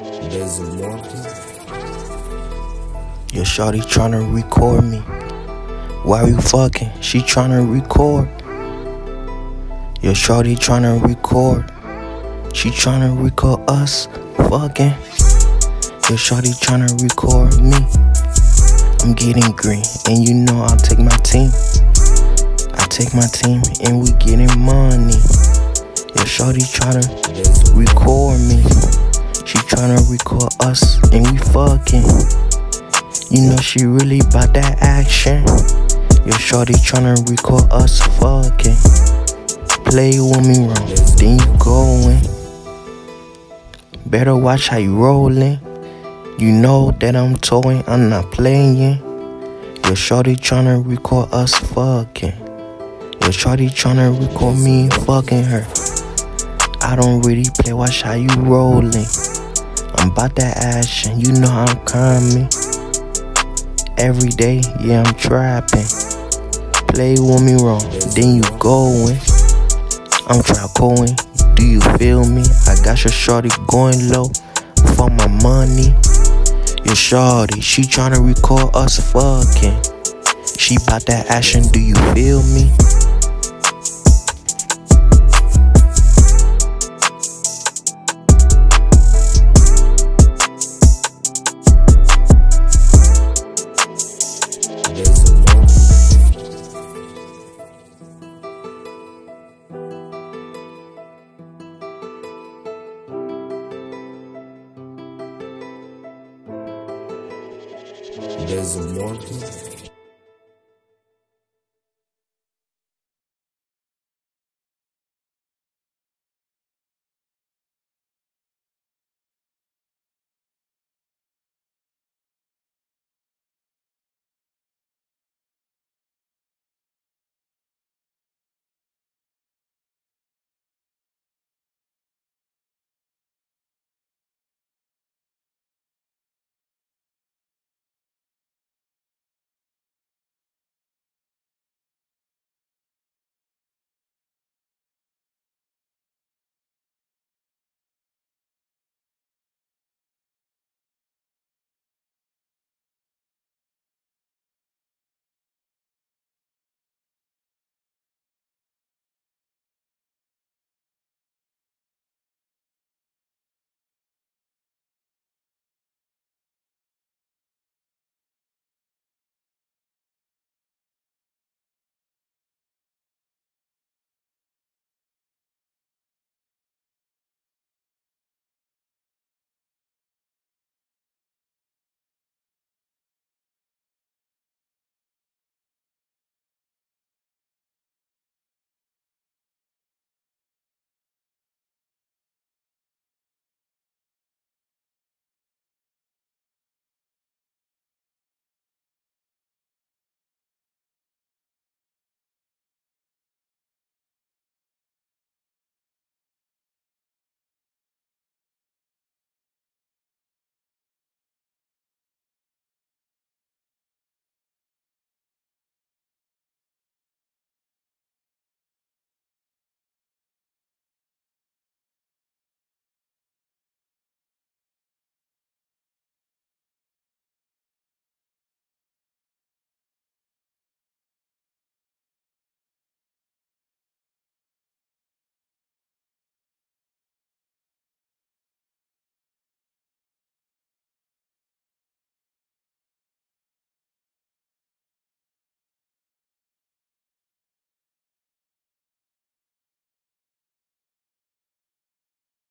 Your shorty tryna record me. Why you fucking? She tryna record. Your shorty tryna record. She tryna record us fucking. Your shorty tryna record me. I'm getting green, and you know I'll take my team. I take my team, and we getting money. Your shorty tryna record me. Tryna record us, and we fucking. You know she really bout that action. Your shorty tryna record us fucking. Play with me wrong, then you going. Better watch how you rollin'. You know that I'm towing, I'm not playing. Your shorty tryna record us fucking. Your shorty tryna record me fucking her. I don't really play, watch how you rollin'. I'm about that action, you know I'm coming. Every day, yeah, I'm trapping. Play with me wrong, then you going. I'm going, do you feel me? I got your shorty going low for my money. Your shorty, she tryna record us fucking. She bout that action, do you feel me? There's more.